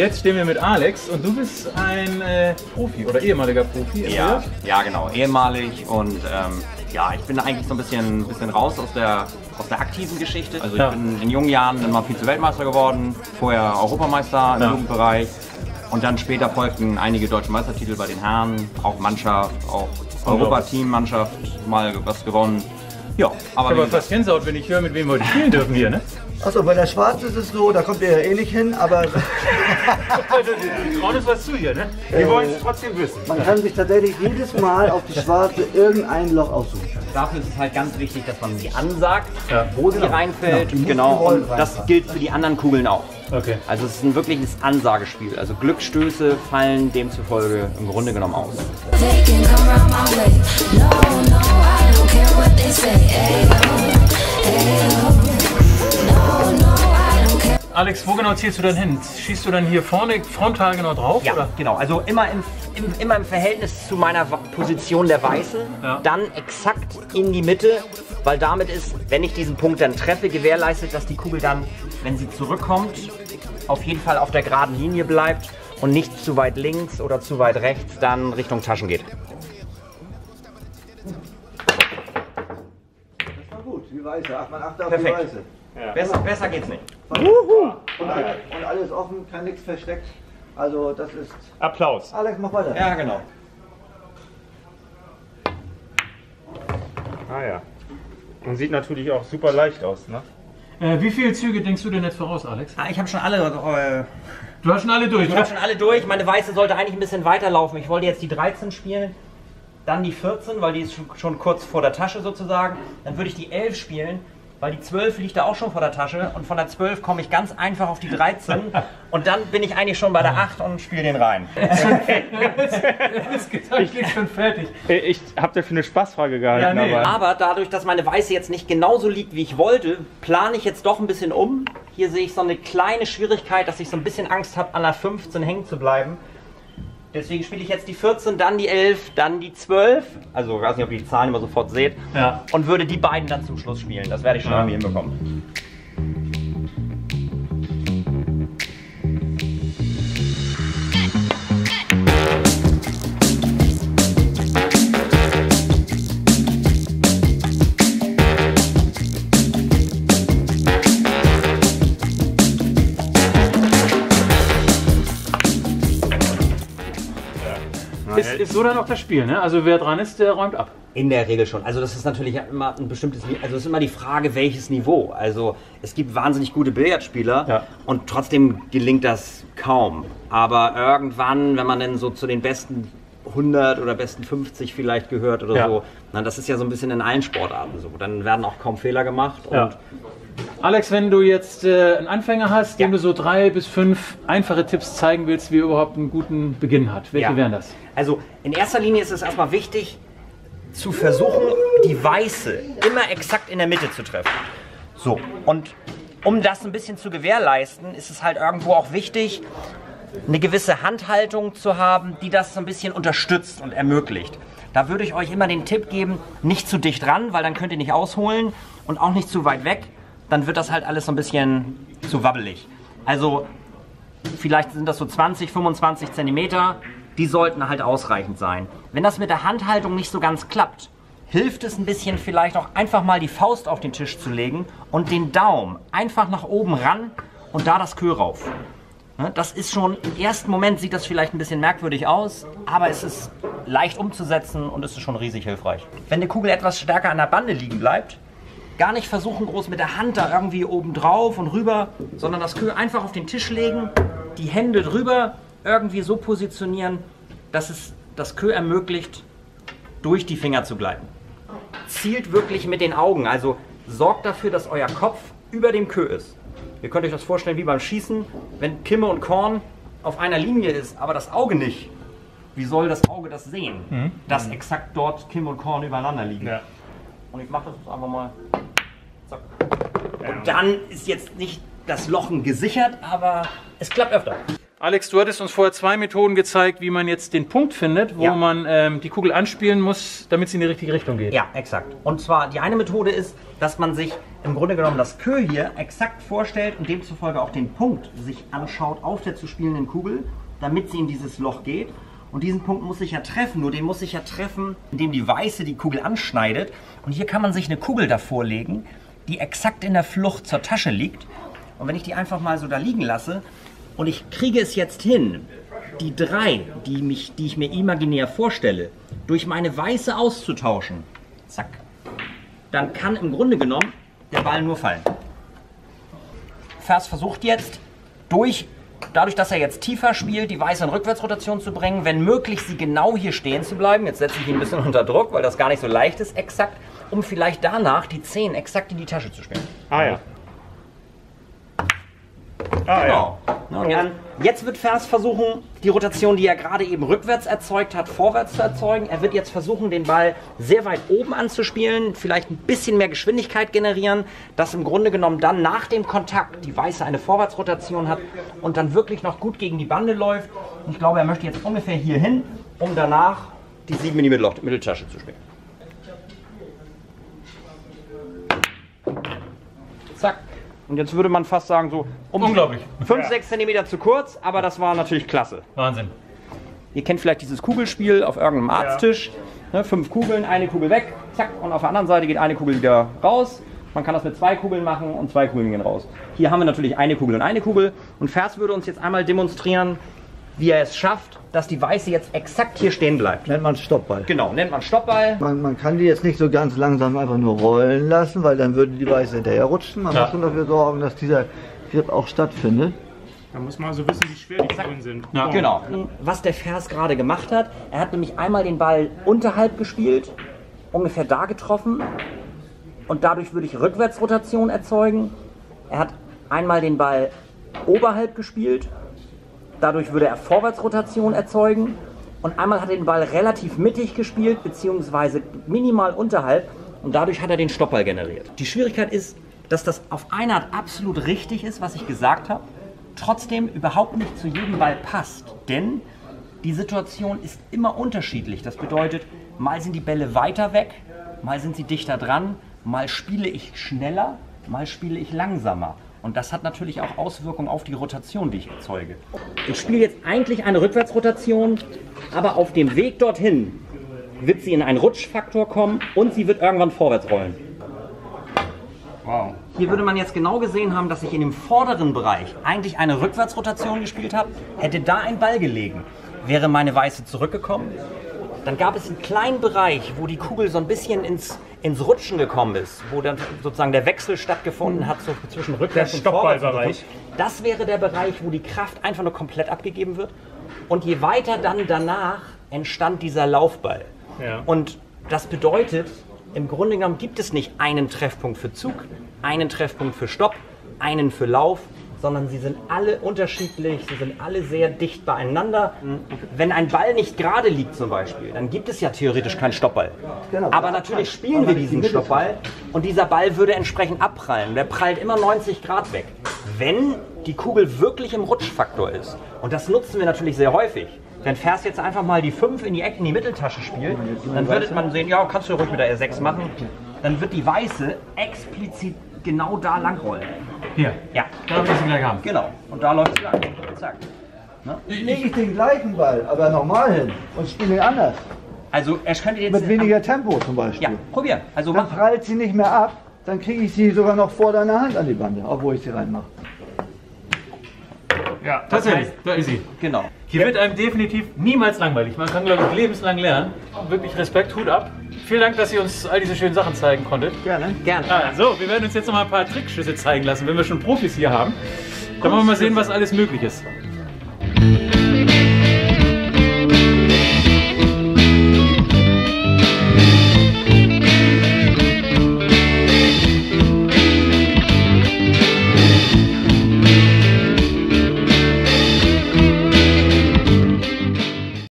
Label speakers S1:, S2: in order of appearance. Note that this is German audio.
S1: Jetzt stehen wir mit Alex und du bist ein äh, Profi oder ehemaliger Profi.
S2: Ja, ja, genau, ehemalig und ähm, ja, ich bin eigentlich so ein bisschen, bisschen raus aus der, aus der aktiven Geschichte. Also ich
S1: Ja.
S2: bin in jungen Jahren immer Vize-Weltmeister geworden, vorher Europameister im
S1: Ja.
S2: Jugendbereich und dann später folgten einige deutsche Meistertitel bei den Herren, auch Mannschaft, auch Europateam-Mannschaft, mal was gewonnen. Ja, aber
S1: Ich habe fast Gänsehaut, wenn ich höre, mit wem wir heute spielen dürfen hier, ne?
S3: Achso, bei der Schwarz ist es so, da kommt ihr ja eh nicht hin, aber
S1: uns was zu hier, ne? Wir wollen es trotzdem wissen.
S3: man kann sich tatsächlich jedes Mal auf die Schwarze irgendein Loch aussuchen.
S2: dafür ist es halt ganz wichtig, dass man sie ansagt,
S1: Ja.
S2: wo sie reinfällt.
S3: Genau, muss
S2: Genau,
S3: gewollt
S2: und das gilt für die anderen Kugeln auch.
S1: Okay.
S2: Also es ist ein wirkliches Ansagespiel. Also Glücksstöße fallen demzufolge im Grunde genommen aus.
S1: Alex, wo genau zielst du dann hin? Schießt du dann hier vorne frontal genau drauf?
S2: Ja,
S1: Oder?
S2: genau. Also immer im, im, immer im Verhältnis zu meiner Position der Weißen.
S1: Ja.
S2: Dann exakt in die Mitte, weil damit ist, wenn ich diesen Punkt dann treffe, gewährleistet, dass die Kugel dann, wenn sie zurückkommt, auf jeden Fall auf der geraden Linie bleibt und nicht zu weit links oder zu weit rechts dann Richtung Taschen geht.
S3: Die Weiße. Ach, man achte auf
S2: Perfekt.
S3: die Weiße.
S2: Besser, besser geht's nicht.
S3: Und, alles, und alles offen, kein nichts versteckt. Also das ist...
S1: Applaus.
S3: Alex, mach weiter.
S2: Ja, genau.
S4: Ah ja. Und sieht natürlich auch super leicht aus, ne?
S1: Äh, wie viele Züge denkst du denn jetzt voraus, Alex?
S2: Ah, Ich habe schon alle äh,
S1: Du hast schon alle durch.
S2: Ich habe schon alle durch. Meine Weiße sollte eigentlich ein bisschen weiterlaufen. Ich wollte jetzt die 13 spielen, dann die 14, weil die ist schon, kurz vor der Tasche sozusagen. Dann würde ich die 11 spielen, weil die 12 liegt da auch schon vor der Tasche. Und von der 12 komme ich ganz einfach auf die 13. Und dann bin ich eigentlich schon bei der 8 und spiele den rein.
S1: ich lieg schon fertig.
S4: Ich habe dafür eine Spaßfrage gehalten,
S1: Ja, nee.
S4: aber.
S2: Aber dadurch, dass meine Weiße jetzt nicht genauso liegt, wie ich wollte, plane ich jetzt doch ein bisschen um. Hier sehe ich so eine kleine Schwierigkeit, dass ich so ein bisschen Angst habe, an der 15 hängen zu bleiben. Deswegen spiele ich jetzt die 14, dann die 11, dann die 12. Also, ich weiß nicht, ob ihr die Zahlen immer sofort seht.
S1: Ja.
S2: Und würde die beiden dann zum Schluss spielen. Das werde ich schon
S1: Ja.
S2: irgendwie hinbekommen.
S1: So dann auch das Spiel, ne? Also wer dran ist, der räumt ab.
S2: In der Regel schon. Also das ist natürlich immer ein bestimmtes, also es ist immer die Frage, welches Niveau. Also es gibt wahnsinnig gute Billardspieler
S1: Ja.
S2: und trotzdem gelingt das kaum. Aber irgendwann, wenn man dann so zu den besten 100 oder besten 50 vielleicht gehört oder
S1: Ja.
S2: so, na, das ist ja so ein bisschen in allen Sportarten so. Dann werden auch kaum Fehler gemacht
S1: Ja. Alex, wenn du jetzt äh, einen Anfänger hast, dem
S2: Ja.
S1: du so drei bis fünf einfache Tipps zeigen willst, wie er überhaupt einen guten Beginn hat, welche
S2: Ja.
S1: wären das?
S2: Also in erster Linie ist es erstmal wichtig, zu versuchen, die Weiße immer exakt in der Mitte zu treffen. So, und um das ein bisschen zu gewährleisten, ist es halt irgendwo auch wichtig, eine gewisse Handhaltung zu haben, die das so ein bisschen unterstützt und ermöglicht. Da würde ich euch immer den Tipp geben, nicht zu dicht ran, weil dann könnt ihr nicht ausholen und auch nicht zu weit weg. Dann wird das halt alles so ein bisschen zu wabbelig. Also vielleicht sind das so 20, 25 Zentimeter, die sollten halt ausreichend sein. Wenn das mit der Handhaltung nicht so ganz klappt, hilft es ein bisschen vielleicht auch einfach mal die Faust auf den Tisch zu legen und den Daumen einfach nach oben ran und da das Kö rauf. Ne, Das ist schon, im ersten Moment sieht das vielleicht ein bisschen merkwürdig aus, aber es ist leicht umzusetzen und es ist schon riesig hilfreich. Wenn die Kugel etwas stärker an der Bande liegen bleibt, gar nicht versuchen, groß mit der Hand da irgendwie oben drauf und rüber, sondern das Kö einfach auf den Tisch legen, die Hände drüber irgendwie so positionieren, dass es das Kö ermöglicht, durch die Finger zu gleiten. Zielt wirklich mit den Augen, also sorgt dafür, dass euer Kopf über dem Kö ist. Ihr könnt euch das vorstellen wie beim Schießen, wenn Kimme und Korn auf einer Linie ist, aber das Auge nicht. Wie soll das Auge das sehen, dass exakt dort Kimme und Korn übereinander liegen?
S4: Ja.
S2: Und ich mache das jetzt einfach mal. Zack. Und dann ist jetzt nicht das Lochen gesichert, aber es klappt öfter.
S1: Alex, du hattest uns vorher zwei Methoden gezeigt, wie man jetzt den Punkt findet, wo
S2: Ja.
S1: man ähm, die Kugel anspielen muss, damit sie in die richtige Richtung geht.
S2: Ja, exakt. Und zwar die eine Methode ist, dass man sich im Grunde genommen das Kö hier exakt vorstellt und demzufolge auch den Punkt sich anschaut auf der zu spielenden Kugel, damit sie in dieses Loch geht. Und diesen Punkt muss ich ja treffen, nur den muss ich ja treffen, indem die Weiße die Kugel anschneidet. Und hier kann man sich eine Kugel davor legen, die exakt in der Flucht zur Tasche liegt. Und wenn ich die einfach mal so da liegen lasse und ich kriege es jetzt hin, die drei, die, mich, die ich mir imaginär vorstelle, durch meine Weiße auszutauschen, zack, dann kann im Grunde genommen der Ball nur fallen. Vers versucht jetzt durch, dadurch, dass er jetzt tiefer spielt, die Weiße in Rückwärtsrotation zu bringen, wenn möglich sie genau hier stehen zu bleiben. Jetzt setze ich ihn ein bisschen unter Druck, weil das gar nicht so leicht ist, exakt, um vielleicht danach die 10 exakt in die Tasche zu spielen.
S4: Ah ja. Ah ja.
S2: Dann, jetzt wird Vers versuchen, die Rotation, die er gerade eben rückwärts erzeugt hat, vorwärts zu erzeugen. Er wird jetzt versuchen, den Ball sehr weit oben anzuspielen, vielleicht ein bisschen mehr Geschwindigkeit generieren, dass im Grunde genommen dann nach dem Kontakt die Weiße eine Vorwärtsrotation hat und dann wirklich noch gut gegen die Bande läuft. Ich glaube, er möchte jetzt ungefähr hier hin, um danach die 7 in die Mittel- Mitteltasche zu spielen. Und jetzt würde man fast sagen, so um
S1: Unglaublich.
S2: 5, 6 cm zu kurz, aber das war natürlich klasse.
S1: Wahnsinn.
S2: Ihr kennt vielleicht dieses Kugelspiel auf irgendeinem Arzttisch. Ne, fünf Kugeln, eine Kugel weg, zack, und auf der anderen Seite geht eine Kugel wieder raus. Man kann das mit zwei Kugeln machen und zwei Kugeln gehen raus. Hier haben wir natürlich eine Kugel und eine Kugel. Und Vers würde uns jetzt einmal demonstrieren, wie er es schafft, dass die Weiße jetzt exakt hier stehen bleibt.
S3: Nennt man Stoppball.
S2: Genau, nennt man Stoppball.
S3: Man, man kann die jetzt nicht so ganz langsam einfach nur rollen lassen, weil dann würde die Weiße hinterher rutschen. Man
S1: Ja.
S3: muss schon dafür sorgen, dass dieser Grip auch stattfindet.
S4: Da muss man also wissen, wie schwer die Kugeln sind.
S1: Ja.
S2: Genau. Was der Vers gerade gemacht hat, er hat nämlich einmal den Ball unterhalb gespielt, ungefähr da getroffen und dadurch würde ich Rückwärtsrotation erzeugen. Er hat einmal den Ball oberhalb gespielt, dadurch würde er Vorwärtsrotation erzeugen und einmal hat er den Ball relativ mittig gespielt, beziehungsweise minimal unterhalb und dadurch hat er den Stoppball generiert. Die Schwierigkeit ist, dass das auf eine Art absolut richtig ist, was ich gesagt habe, trotzdem überhaupt nicht zu jedem Ball passt. Denn die Situation ist immer unterschiedlich. Das bedeutet, mal sind die Bälle weiter weg, mal sind sie dichter dran, mal spiele ich schneller, mal spiele ich langsamer. Und das hat natürlich auch Auswirkungen auf die Rotation, die ich erzeuge. Ich spiele jetzt eigentlich eine Rückwärtsrotation, aber auf dem Weg dorthin wird sie in einen Rutschfaktor kommen und sie wird irgendwann vorwärts rollen.
S4: Wow.
S2: Hier würde man jetzt genau gesehen haben, dass ich in dem vorderen Bereich eigentlich eine Rückwärtsrotation gespielt habe. Hätte da ein Ball gelegen, wäre meine Weiße zurückgekommen. Dann gab es einen kleinen Bereich, wo die Kugel so ein bisschen ins, ins Rutschen gekommen ist, wo dann sozusagen der Wechsel stattgefunden hat so zwischen Rückwärts und Vorwärts.
S4: Stoppballbereich.
S2: Das wäre der Bereich, wo die Kraft einfach nur komplett abgegeben wird. Und je weiter dann danach entstand dieser Laufball.
S4: Ja.
S2: Und das bedeutet, im Grunde genommen gibt es nicht einen Treffpunkt für Zug, einen Treffpunkt für Stopp, einen für Lauf, sondern sie sind alle unterschiedlich, sie sind alle sehr dicht beieinander. Wenn ein Ball nicht gerade liegt zum Beispiel, dann gibt es ja theoretisch keinen Stoppball.
S3: Genau.
S2: Aber natürlich spielen wir diesen Stoppball und dieser Ball würde entsprechend abprallen. Der prallt immer 90 Grad weg. Wenn die Kugel wirklich im Rutschfaktor ist, und das nutzen wir natürlich sehr häufig, wenn Vers jetzt einfach mal die 5 in die Ecke in die Mitteltasche spielt, dann würde man sehen, ja, kannst du ruhig mit der R6 machen. Dann wird die Weiße explizit genau da lang rollen.
S1: Hier.
S2: Ja,
S1: Da will ich sie gleich haben.
S2: genau. Und da läuft sie lang. Zack.
S3: Lege ich den gleichen Ball, aber normal hin und spiele ihn anders.
S2: Also, er könnte jetzt.
S3: Mit weniger Tempo zum Beispiel.
S2: Ja, probier. Also,
S3: Dann prallt sie nicht mehr ab, dann kriege ich sie sogar noch vor deiner Hand an die Bande, obwohl ich sie reinmache.
S4: Ja,
S1: Tatsächlich, da ist sie.
S2: Genau.
S1: Hier wird einem definitiv niemals langweilig. Man kann, glaube ich, lebenslang lernen. Wirklich Respekt, Hut ab. Vielen Dank, dass ihr uns all diese schönen Sachen zeigen konntet.
S3: Gerne.
S2: Gerne.
S1: Also, wir werden uns jetzt noch mal ein paar Trickschüsse zeigen lassen, wenn wir schon Profis hier haben. Dann wollen wir mal sehen, was alles möglich ist.